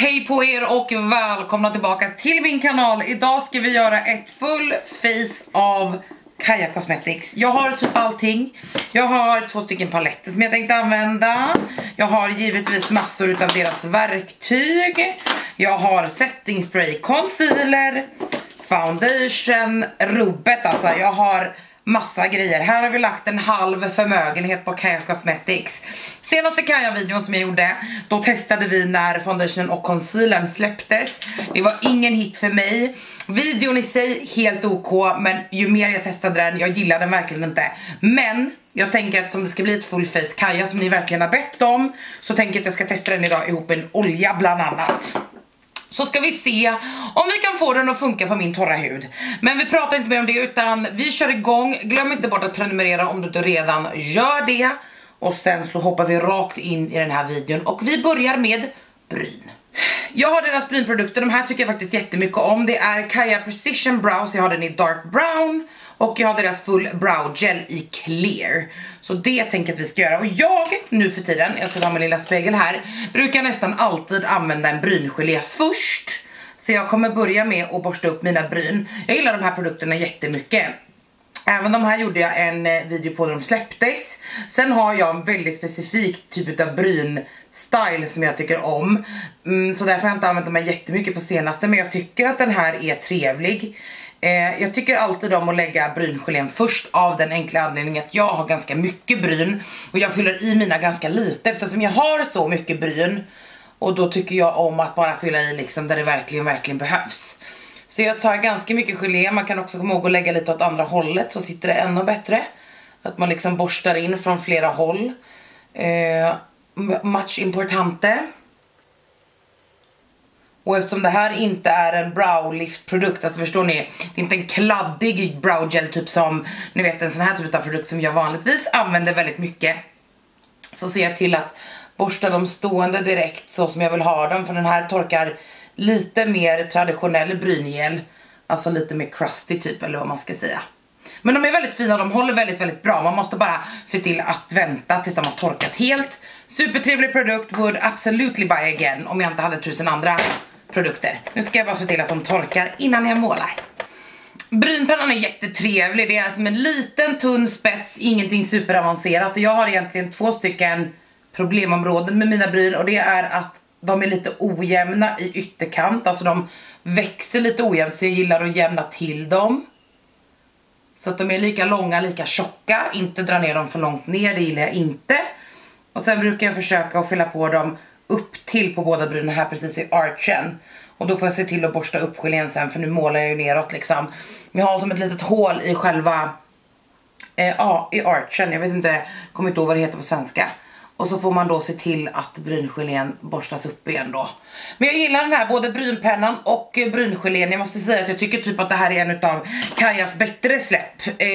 Hej på er och välkomna tillbaka till min kanal. Idag ska vi göra ett full face av Kaja Cosmetics. Jag har typ allting. Jag har två stycken paletter som jag tänkte använda. Jag har givetvis massor utav deras verktyg. Jag har setting spray, concealer, foundation, rubbet alltså. Jag har massa grejer. Här har vi lagt en halv förmögenhet på Kaja Cosmetics. Senaste Kaja-videon som jag gjorde, då testade vi när foundationen och concealern släpptes. Det var ingen hit för mig. Videon i sig, helt OK, men ju mer jag testade den, jag gillade den verkligen inte. Men jag tänker att som det ska bli ett full face Kaja som ni verkligen har bett om, så tänker jag att jag ska testa den idag ihop med en olja bland annat. Så ska vi se om vi kan få den att funka på min torra hud. Men vi pratar inte mer om det utan vi kör igång. Glöm inte bort att prenumerera om du inte redan gör det. Och sen så hoppar vi rakt in i den här videon och vi börjar med bryn. Jag har deras brynprodukter, de här tycker jag faktiskt jättemycket om. Det är Kaja Precision Brows, jag har den i dark brown och jag har deras full brow gel i clear. Så det tänker jag att vi ska göra. Och jag nu för tiden, jag ska ta min lilla spegel här, brukar nästan alltid använda en bryngelé först. Så jag kommer börja med att borsta upp mina bryn. Jag gillar de här produkterna jättemycket. Även de här gjorde jag en eh, video på när de släpptes. Sen har jag en väldigt specifik typ av bryn style som jag tycker om. Mm, så därför har jag inte använt dem här jättemycket på senaste men jag tycker att den här är trevlig. Eh, jag tycker alltid om att lägga bryngelén först av den enkla anledningen att jag har ganska mycket bryn och jag fyller i mina ganska lite eftersom jag har så mycket bryn och då tycker jag om att bara fylla i liksom där det verkligen, verkligen behövs. Så jag tar ganska mycket gelé, man kan också komma ihåg att lägga lite åt andra hållet så sitter det ännu bättre. Att man liksom borstar in från flera håll. Eh, much importante. Och eftersom det här inte är en brow lift produkt, alltså förstår ni, det är inte en kladdig brow gel typ som, ni vet en sån här typ av produkt som jag vanligtvis använder väldigt mycket. Så ser jag till att borsta dem stående direkt så som jag vill ha dem, för den här torkar lite mer traditionell bryngel, alltså lite mer crusty typ eller vad man ska säga. Men de är väldigt fina, de håller väldigt väldigt bra, man måste bara se till att vänta tills de har torkat helt. Supertrevlig produkt, would absolutely buy again om jag inte hade tusen andra produkter. Nu ska jag bara se till att de torkar innan jag målar. Brynpennan är jättetrevlig, det är alltså som en liten tunn spets, ingenting superavancerat och jag har egentligen två stycken problemområden med mina bryn och det är att de är lite ojämna i ytterkant, alltså de växer lite ojämnt så jag gillar att jämna till dem. Så att de är lika långa, lika tjocka, inte dra ner dem för långt ner, det gillar jag inte. Och sen brukar jag försöka att fylla på dem upp till på båda brynen här precis i archen. Och då får jag se till att borsta upp gelén sen för nu målar jag ju neråt liksom. Jag har som ett litet hål i själva, eh, ja i archen, jag vet inte, kommer inte ihåg vad det heter på svenska. Och så får man då se till att bryngelén borstas upp igen då. Men jag gillar den här, både brynpennan och eh, bryngelén. Jag måste säga att jag tycker typ att det här är en utav Kajas bättre släpp. Eh,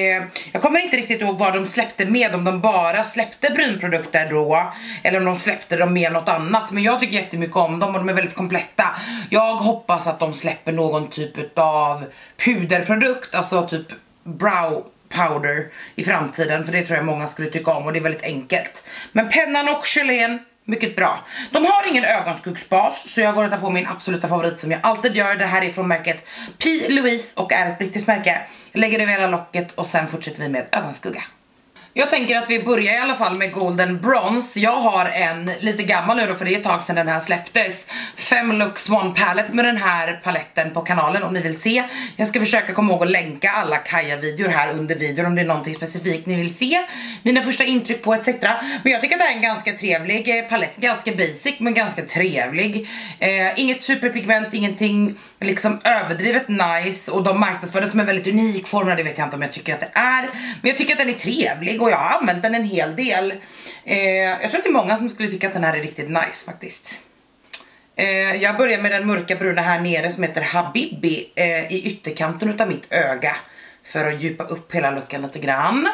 jag kommer inte riktigt ihåg vad de släppte med, om de bara släppte brynprodukter då. Eller om de släppte dem med något annat. Men jag tycker jättemycket om dem och de är väldigt kompletta. Jag hoppas att de släpper någon typ av puderprodukt, alltså typ brow powder i framtiden för det tror jag många skulle tycka om och det är väldigt enkelt. Men pennan och gelén, mycket bra. De har ingen ögonskuggsbas så jag går och tar på min absoluta favorit som jag alltid gör. Det här är från märket P. Louise och är ett brittiskt märke. Jag lägger det över hela locket och sen fortsätter vi med ögonskugga. Jag tänker att vi börjar i alla fall med Golden Bronze. Jag har en lite gammal nu då för det är ett tag sedan den här släpptes. Fem Lux One Palette med den här paletten på kanalen om ni vill se. Jag ska försöka komma ihåg att länka alla Kaja-videor här under videon om det är någonting specifikt ni vill se. Mina första intryck på etc. Men jag tycker att det här är en ganska trevlig eh, palett. Ganska basic men ganska trevlig. Eh, inget superpigment, ingenting liksom överdrivet nice och de marknadsförde som en väldigt unik formel, det vet jag inte om jag tycker att det är. Men jag tycker att den är trevlig och jag har använt den en hel del. Eh, jag tror att det är många som skulle tycka att den här är riktigt nice faktiskt. Eh, jag börjar med den mörka bruna här nere som heter Habibi eh, i ytterkanten utav mitt öga för att djupa upp hela looken lite grann.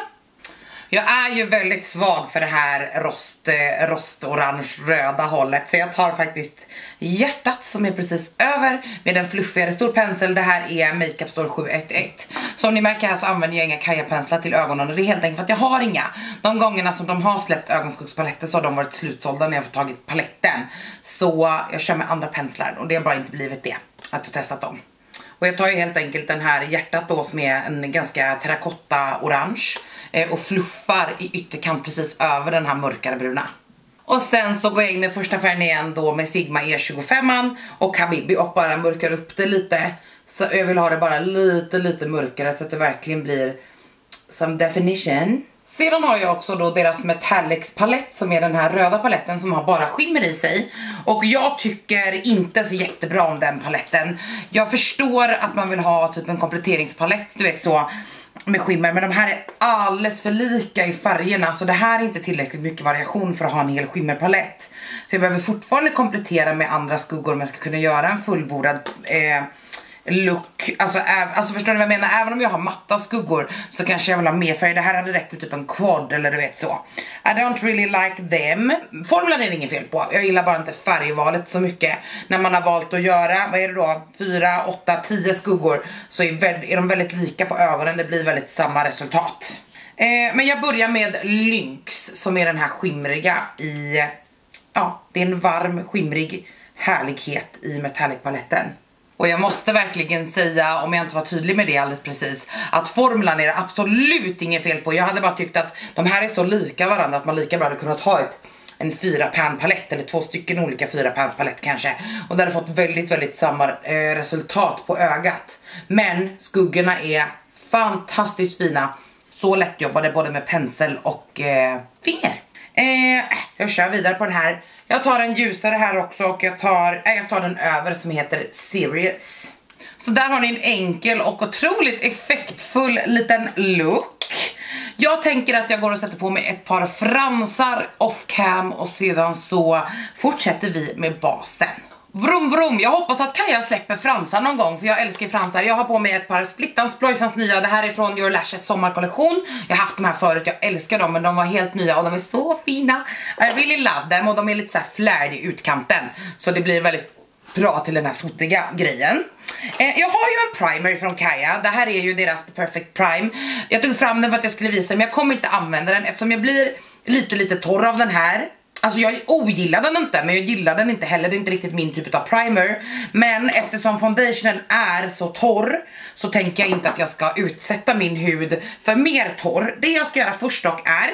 Jag är ju väldigt svag för det här rost, eh, rostorange röda hållet så jag tar faktiskt hjärtat som är precis över med en fluffigare stor pensel. Det här är Makeup Store 711. Som ni märker här så använder jag inga Kaja-penslar till ögonen och det är helt enkelt för att jag har inga. De gångerna som de har släppt ögonskuggspaletter så har de varit slutsålda när jag får tagit paletten. Så jag kör med andra penslar och det har bara inte blivit det att jag testat dem. Och jag tar ju helt enkelt den här hjärtat då som är en ganska terrakotta orange eh, och fluffar i ytterkant precis över den här mörkare bruna. Och sen så går jag in med första färgen igen då med Sigma E25 och Habibi och bara mörkar upp det lite. Så jag vill ha det bara lite lite mörkare så att det verkligen blir some definition. Sedan har jag också då deras Metallics palett som är den här röda paletten som har bara skimmer i sig. Och jag tycker inte så jättebra om den paletten. Jag förstår att man vill ha typ en kompletteringspalett, du vet så med skimmer men de här är alldeles för lika i färgerna så det här är inte tillräckligt mycket variation för att ha en hel skimmerpalett. För jag behöver fortfarande komplettera med andra skuggor om jag ska kunna göra en fullbordad eh, look, alltså, alltså förstår ni vad jag menar? Även om jag har matta skuggor så kanske jag vill ha mer färg. Det här hade räckt med typ en quad eller du vet så. I don't really like them. Formulan är det inget fel på. Jag gillar bara inte färgvalet så mycket. När man har valt att göra, vad är det då? 4, 8, 10 skuggor så är, är de väldigt lika på ögonen. Det blir väldigt samma resultat. Eh, men jag börjar med Lynx som är den här skimriga i, ja det är en varm skimrig härlighet i metallic paletten. Och jag måste verkligen säga, om jag inte var tydlig med det alldeles precis, att formulan är det absolut inget fel på. Jag hade bara tyckt att de här är så lika varandra att man lika bra hade kunnat ha ett en fyra pan palett eller två stycken olika fyra pans palett kanske. Och det hade fått väldigt väldigt samma eh, resultat på ögat. Men skuggorna är fantastiskt fina. Så lättjobbade både med pensel och eh, finger eh, jag kör vidare på den här jag tar en ljusare här också och jag tar, eh, jag tar den över som heter Serious. Så där har ni en enkel och otroligt effektfull liten look. Jag tänker att jag går och sätter på mig ett par fransar off cam och sedan så fortsätter vi med basen. Vroom, vroom! jag hoppas att Kaja släpper fransar någon gång för jag älskar fransar. Jag har på mig ett par Splittans Ploysans nya, det här är från Your Lashes sommarkollektion. Jag har haft de här förut, jag älskar dem men de var helt nya och de är så fina. I really love them och de är lite så här flärd i utkanten. Så det blir väldigt bra till den här sotiga grejen. Eh, jag har ju en primer från Kaja, det här är ju deras The Perfect Prime. Jag tog fram den för att jag skulle visa men jag kommer inte använda den eftersom jag blir lite lite torr av den här. Alltså jag ogillar den inte men jag gillar den inte heller, det är inte riktigt min typ av primer. Men eftersom foundationen är så torr så tänker jag inte att jag ska utsätta min hud för mer torr. Det jag ska göra först dock är,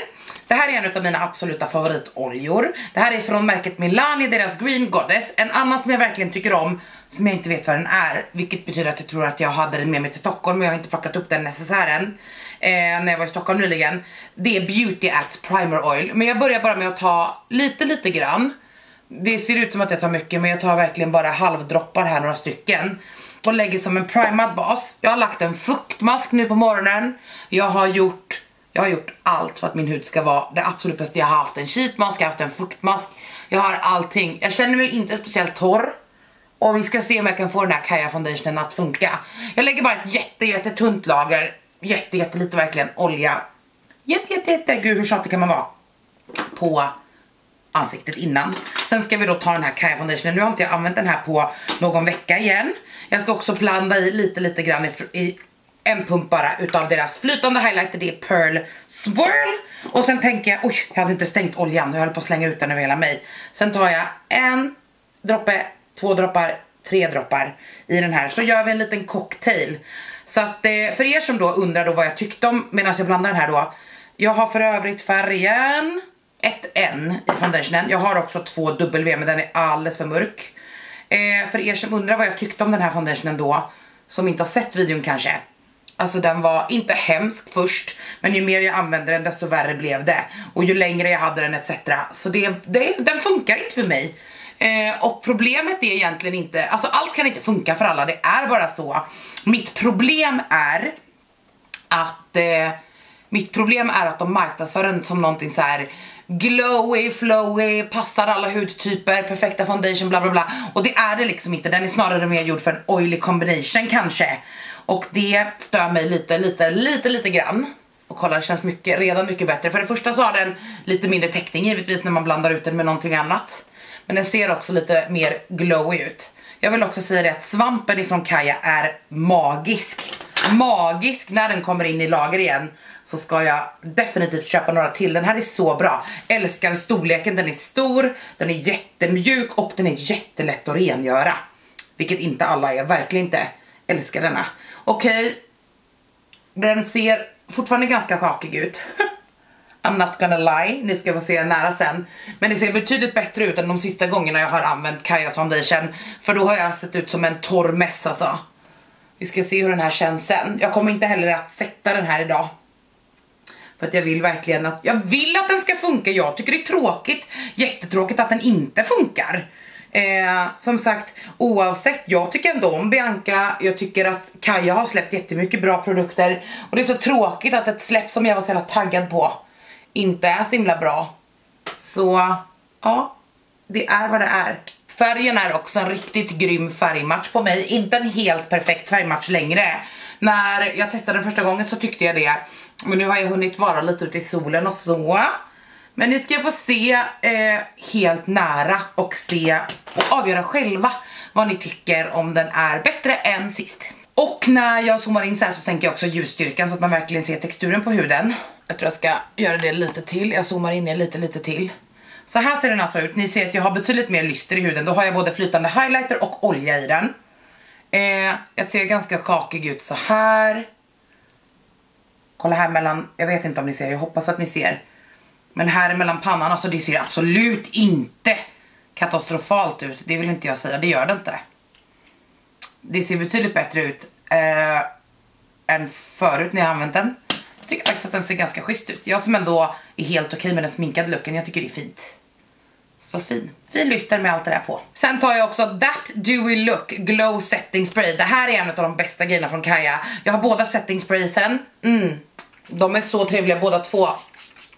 det här är en av mina absoluta favoritoljor. Det här är från märket Milani, deras Green Goddess. En annan som jag verkligen tycker om, som jag inte vet vad den är, vilket betyder att jag tror att jag hade den med mig till Stockholm men jag har inte plockat upp den necessären eh, när jag var i Stockholm nyligen. Det är Beauty At Primer Oil. Men jag börjar bara med att ta lite lite grann. Det ser ut som att jag tar mycket men jag tar verkligen bara halvdroppar här, några stycken. Och lägger som en primad bas. Jag har lagt en fuktmask nu på morgonen. Jag har gjort jag har gjort allt för att min hud ska vara det absolut bästa. Jag har haft en sheetmask, jag har haft en fuktmask. Jag har allting. Jag känner mig inte speciellt torr. Och vi ska se om jag kan få den här Kaja foundationen att funka. Jag lägger bara ett jätte, jätte tunt lager jätte, jättelite verkligen olja. Jätte, jätte, jätte, gud hur tjatig kan man vara? På ansiktet innan. Sen ska vi då ta den här Kaja foundationen. Nu har inte jag använt den här på någon vecka igen. Jag ska också blanda i lite, lite grann i, i en pump bara utav deras flytande highlighter. Det är Pearl Swirl. Och sen tänker jag, oj jag hade inte stängt oljan. Jag höll på att slänga ut den över hela mig. Sen tar jag en droppe, två droppar, tre droppar i den här. Så gör vi en liten cocktail. Så att eh, för er som då undrar då vad jag tyckte om medan jag blandar den här då. Jag har för övrigt färgen 1N i foundationen. Jag har också 2 W men den är alldeles för mörk. Eh, för er som undrar vad jag tyckte om den här foundationen då, som inte har sett videon kanske. Alltså den var inte hemsk först, men ju mer jag använde den desto värre blev det. Och ju längre jag hade den etc. Så det, det, den funkar inte för mig. Eh, och problemet är egentligen inte, alltså allt kan inte funka för alla, det är bara så. Mitt problem är att, eh, mitt problem är att de marknadsför den som någonting så här glowy, flowy, passar alla hudtyper, perfekta foundation, bla bla bla. Och det är det liksom inte, den är snarare mer gjord för en oily combination kanske. Och det stör mig lite, lite, lite, lite grann. Och kolla det känns mycket, redan mycket bättre. För det första så har den lite mindre täckning givetvis när man blandar ut den med någonting annat. Men den ser också lite mer glowy ut. Jag vill också säga det att svampen ifrån Kaja är magisk. Magisk när den kommer in i lager igen så ska jag definitivt köpa några till. Den här är så bra. Älskar storleken, den är stor, den är jättemjuk och den är jättelätt att rengöra. Vilket inte alla är, verkligen inte. Älskar denna. Okej, okay. den ser fortfarande ganska kakig ut. I'm not gonna lie, ni ska få se nära sen. Men det ser betydligt bättre ut än de sista gångerna jag har använt Kajas foundation. För då har jag sett ut som en torr mess alltså. Vi ska se hur den här känns sen. Jag kommer inte heller att sätta den här idag. För att jag vill verkligen att, jag vill att den ska funka. Jag tycker det är tråkigt, jättetråkigt att den inte funkar. Eh, som sagt, oavsett, jag tycker ändå om Bianca, jag tycker att Kaja har släppt jättemycket bra produkter och det är så tråkigt att ett släpp som jag var så jävla taggad på inte är så himla bra. Så, ja, det är vad det är. Färgen är också en riktigt grym färgmatch på mig, inte en helt perfekt färgmatch längre. När jag testade den första gången så tyckte jag det, men nu har jag hunnit vara lite ute i solen och så. Men ni ska få se eh, helt nära och se och avgöra själva vad ni tycker om den är bättre än sist. Och när jag zoomar in så här så sänker jag också ljusstyrkan så att man verkligen ser texturen på huden. Jag tror jag ska göra det lite till, jag zoomar in er lite lite till. Så här ser den alltså ut, ni ser att jag har betydligt mer lyster i huden, då har jag både flytande highlighter och olja i den. Eh, jag ser ganska kakig ut så här. Kolla här mellan, jag vet inte om ni ser, jag hoppas att ni ser. Men här mellan pannan, alltså det ser absolut inte katastrofalt ut. Det vill inte jag säga, det gör det inte. Det ser betydligt bättre ut eh, än förut när jag använt den. Jag tycker faktiskt att den ser ganska schysst ut. Jag som ändå är helt okej okay med den sminkade looken, jag tycker det är fint. Så fin. Fin lyster med allt det där på. Sen tar jag också That Dewy Look Glow Setting Spray. Det här är en av de bästa grejerna från Kaja. Jag har båda setting spraysen. Mm. De är så trevliga båda två.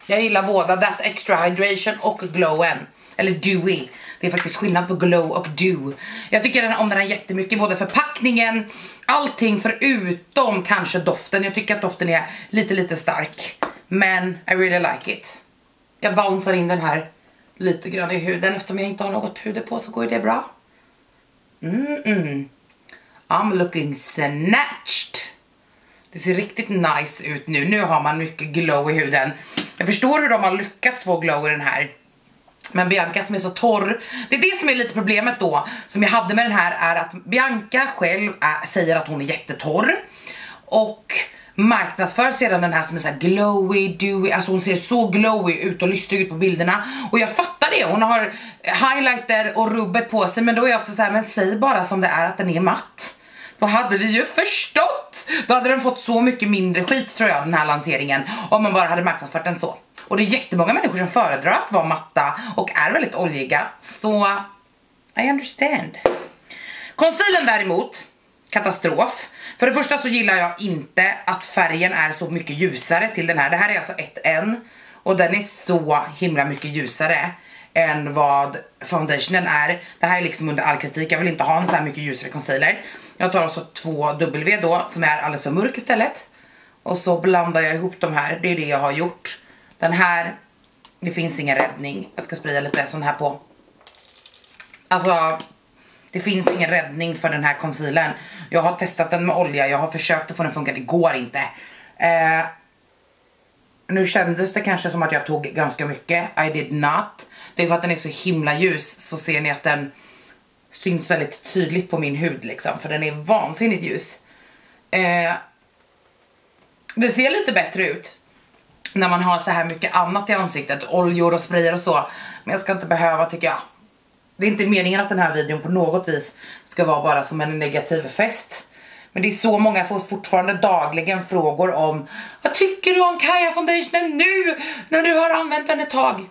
Jag gillar båda, That Extra Hydration och Glowen. Eller Dewy. Det är faktiskt skillnad på glow och do. Jag tycker om den här jättemycket, både förpackningen, allting förutom kanske doften. Jag tycker att doften är lite lite stark. Men I really like it. Jag bouncear in den här lite grann i huden. Eftersom jag inte har något puder på så går det bra. Mm -mm. I'm looking snatched. Det ser riktigt nice ut nu. Nu har man mycket glow i huden. Jag förstår hur de har lyckats få glow i den här. Men Bianca som är så torr, det är det som är lite problemet då som jag hade med den här är att Bianca själv är, säger att hon är jättetorr och marknadsför sedan den här som är så glowy, dewy, alltså hon ser så glowy ut och lystig ut på bilderna och jag fattar det, hon har highlighter och rubbet på sig men då är jag också så här, men säg bara som det är att den är matt. Då hade vi ju förstått! Då hade den fått så mycket mindre skit tror jag den här lanseringen om man bara hade marknadsfört den så. Och det är jättemånga människor som föredrar att vara matta och är väldigt oljiga. Så I understand. Concealern däremot, katastrof. För det första så gillar jag inte att färgen är så mycket ljusare till den här. Det här är alltså 1N och den är så himla mycket ljusare än vad foundationen är. Det här är liksom under all kritik, jag vill inte ha en så här mycket ljusare concealer. Jag tar alltså 2W då som är alldeles för mörk istället. Och så blandar jag ihop de här, det är det jag har gjort. Den här, det finns ingen räddning. Jag ska spraya lite sån här på. Alltså, det finns ingen räddning för den här concealern. Jag har testat den med olja, jag har försökt att få den att funka, det går inte. Eh, nu kändes det kanske som att jag tog ganska mycket, I did not. Det är för att den är så himla ljus så ser ni att den syns väldigt tydligt på min hud liksom, för den är vansinnigt ljus. Eh, det ser lite bättre ut när man har så här mycket annat i ansiktet, oljor och sprayer och så. Men jag ska inte behöva tycker jag. Det är inte meningen att den här videon på något vis ska vara bara som en negativ fest. Men det är så många får fortfarande dagligen frågor om Vad tycker du om Kaja Foundationen nu när du har använt den ett tag?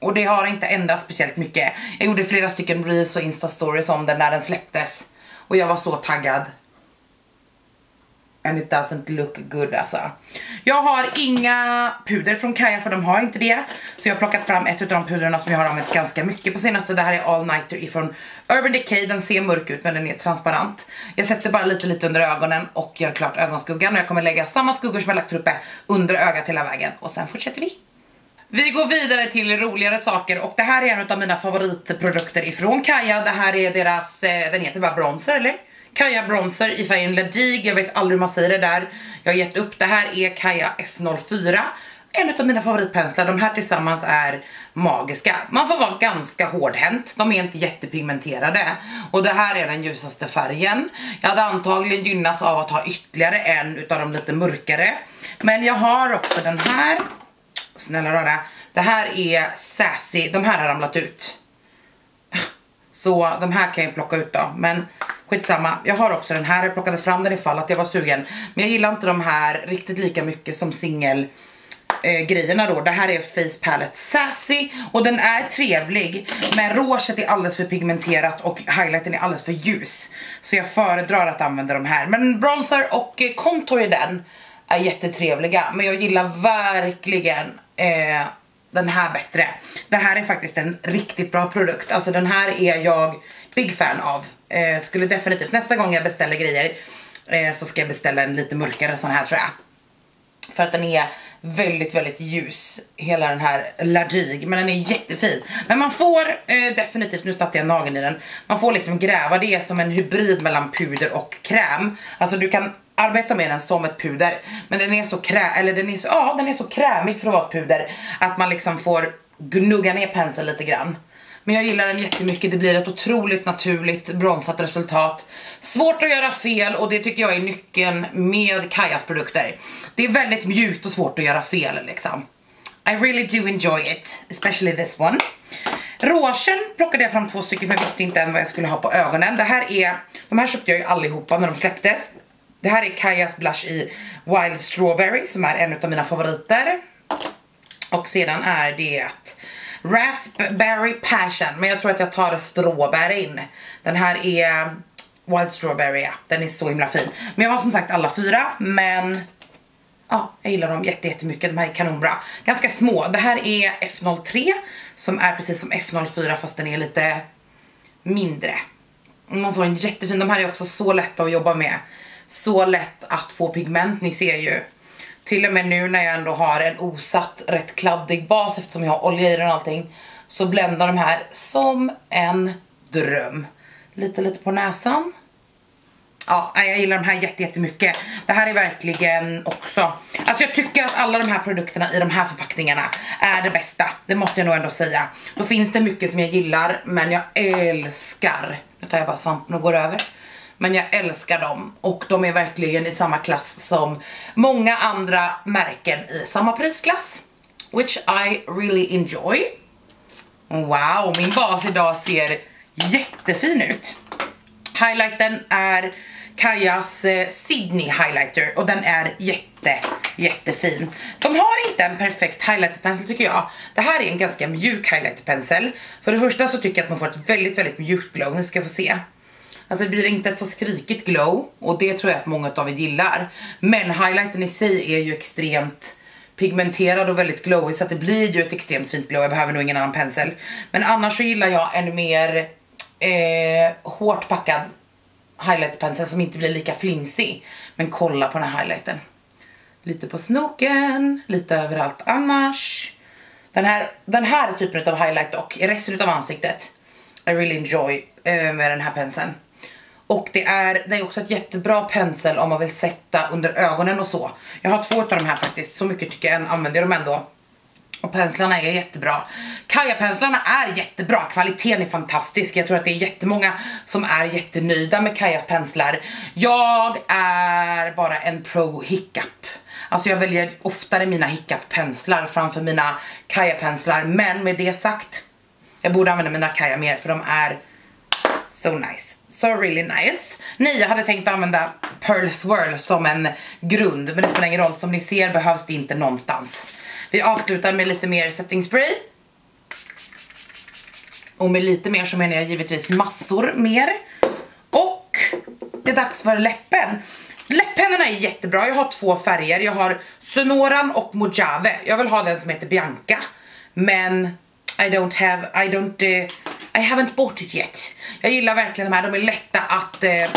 Och det har inte ändrats speciellt mycket. Jag gjorde flera stycken reels och insta stories om den när den släpptes. Och jag var så taggad. And it doesn't look good alltså. Jag har inga puder från Kaja för de har inte det. Så jag har plockat fram ett av de pudrarna som jag har använt ganska mycket på senaste. Det här är All Nighter ifrån Urban Decay. Den ser mörk ut men den är transparent. Jag sätter bara lite lite under ögonen och gör klart ögonskuggan. Och jag kommer lägga samma skuggor som jag lagt uppe under ögat hela vägen. Och sen fortsätter vi. Vi går vidare till roligare saker och det här är en av mina favoritprodukter ifrån Kaja. Det här är deras, eh, den heter bara bronzer eller? Kaja bronzer i färgen Ladig, jag vet aldrig hur man säger det där. Jag har gett upp, det här är Kaja F04. En av mina favoritpenslar, de här tillsammans är magiska. Man får vara ganska hårdhänt, de är inte jättepigmenterade. Och det här är den ljusaste färgen. Jag hade antagligen gynnats av att ha ytterligare en utav de lite mörkare. Men jag har också den här snälla rara. Det här är sassy, de här har ramlat ut. Så de här kan jag plocka ut då, men skitsamma. Jag har också den här, jag plockade fram den ifall att jag var sugen. Men jag gillar inte de här riktigt lika mycket som singel eh, grejerna då. Det här är Face Palette Sassy och den är trevlig men rouget är alldeles för pigmenterat och highlighten är alldeles för ljus. Så jag föredrar att använda de här. Men bronzer och eh, contour i den är jättetrevliga men jag gillar verkligen eh, den här bättre. Det här är faktiskt en riktigt bra produkt. Alltså den här är jag big fan av. Eh, skulle definitivt, nästa gång jag beställer grejer eh, så ska jag beställa en lite mörkare sån här tror jag. För att den är väldigt, väldigt ljus. Hela den här Lajig, men den är jättefin. Men man får eh, definitivt, nu satte jag nageln i den, man får liksom gräva, det är som en hybrid mellan puder och kräm. Alltså du kan arbeta med den som ett puder. Men den är så krä eller den är så, ja, den är så krämig för att vara ett puder att man liksom får gnugga ner penseln lite grann. Men jag gillar den jättemycket, det blir ett otroligt naturligt bronsat resultat. Svårt att göra fel och det tycker jag är nyckeln med Kajas produkter. Det är väldigt mjukt och svårt att göra fel liksom. I really do enjoy it, especially this one. Rougen plockade jag fram två stycken för jag visste inte än vad jag skulle ha på ögonen. Det här är, de här köpte jag ju allihopa när de släpptes. Det här är Kajas blush i Wild Strawberry som är en av mina favoriter. Och sedan är det Raspberry Passion, men jag tror att jag tar strawberryn. Den här är Wild Strawberry, ja. den är så himla fin. Men jag har som sagt alla fyra, men ja, jag gillar dem jätte, jättemycket. De här är kanonbra. Ganska små. Det här är F03 som är precis som F04 fast den är lite mindre. Man får en jättefin, de här är också så lätta att jobba med så lätt att få pigment, ni ser ju. Till och med nu när jag ändå har en osatt, rätt kladdig bas eftersom jag har olja i den och allting. Så bländar de här som en dröm. Lite lite på näsan. Ja, jag gillar de här jätte, jättemycket. Det här är verkligen också... Alltså jag tycker att alla de här produkterna i de här förpackningarna är det bästa. Det måste jag nog ändå säga. Då finns det mycket som jag gillar, men jag älskar... Nu tar jag bara svampen och går över. Men jag älskar dem och de är verkligen i samma klass som många andra märken i samma prisklass. Which I really enjoy. Wow, min bas idag ser jättefin ut. Highlighten är Kajas eh, Sydney highlighter och den är jätte, jättefin. De har inte en perfekt highlighterpensel tycker jag. Det här är en ganska mjuk highlighterpensel. För det första så tycker jag att man får ett väldigt, väldigt mjukt glow. Nu ska jag få se. Alltså det blir inte ett så skrikigt glow och det tror jag att många av er gillar. Men highlighten i sig är ju extremt pigmenterad och väldigt glowy så att det blir ju ett extremt fint glow. Jag behöver nog ingen annan pensel. Men annars så gillar jag en mer eh, hårt packad highlighterpensel som inte blir lika flimsig. Men kolla på den här highlighten. Lite på snoken, lite överallt annars. Den här, den här typen av highlight dock, i resten av ansiktet. I really enjoy eh, med den här penseln. Och det är, det är också ett jättebra pensel om man vill sätta under ögonen och så. Jag har två av de här faktiskt, så mycket tycker jag använder jag dem ändå. Och penslarna är jättebra. Kaja-penslarna är jättebra, kvaliteten är fantastisk. Jag tror att det är jättemånga som är jättenöjda med Kajas penslar. Jag är bara en pro hiccup. Alltså jag väljer oftare mina hiccup-penslar framför mina Kaja-penslar. Men med det sagt, jag borde använda mina Kaja mer för de är so nice so really nice. Nej, jag hade tänkt använda Pearl Swirl som en grund, men det spelar ingen roll. Som ni ser behövs det inte någonstans. Vi avslutar med lite mer setting spray. Och med lite mer så menar jag givetvis massor mer. Och det är dags för läppen. Läpppennorna är jättebra, jag har två färger. Jag har Sonoran och Mojave. Jag vill ha den som heter Bianca. Men I don't have, I don't, uh, i haven't bought it yet. Jag gillar verkligen de här, de är lätta att... Eh,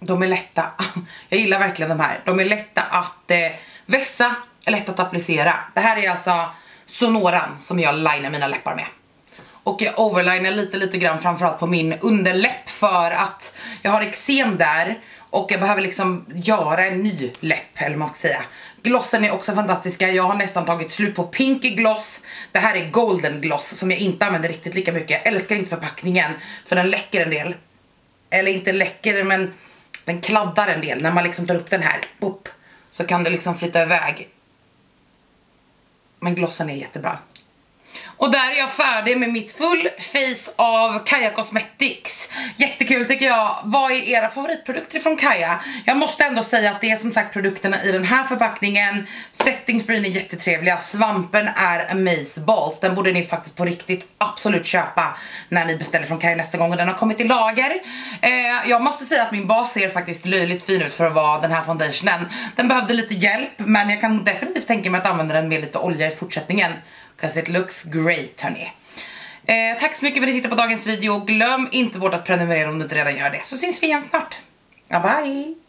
de är lätta, jag gillar verkligen de här. De är lätta att eh, vässa, lätta att applicera. Det här är alltså Sonoran som jag linar mina läppar med. Och jag overlinar lite lite grann framförallt på min underläpp för att jag har eksem där och jag behöver liksom göra en ny läpp eller man ska säga. Glossen är också fantastiska, jag har nästan tagit slut på Pinky Gloss. Det här är Golden Gloss som jag inte använder riktigt lika mycket. Jag älskar inte förpackningen för den läcker en del. Eller inte läcker men den kladdar en del när man liksom tar upp den här. Boop, så kan det liksom flytta iväg. Men glossen är jättebra. Och där är jag färdig med mitt full face av Kaja Cosmetics. Jättekul tycker jag. Vad är era favoritprodukter från Kaja? Jag måste ändå säga att det är som sagt produkterna i den här förpackningen. Settingsprayen är jättetrevliga. Svampen är amazeballs. Den borde ni faktiskt på riktigt absolut köpa när ni beställer från Kaja nästa gång och den har kommit i lager. Eh, jag måste säga att min bas ser faktiskt löjligt fin ut för att vara den här foundationen. Den behövde lite hjälp men jag kan definitivt tänka mig att använda den med lite olja i fortsättningen. Cause it looks great hörni. Eh, tack så mycket för att ni tittade på dagens video. Glöm inte bort att prenumerera om du inte redan gör det. Så syns vi igen snart. Ja, bye!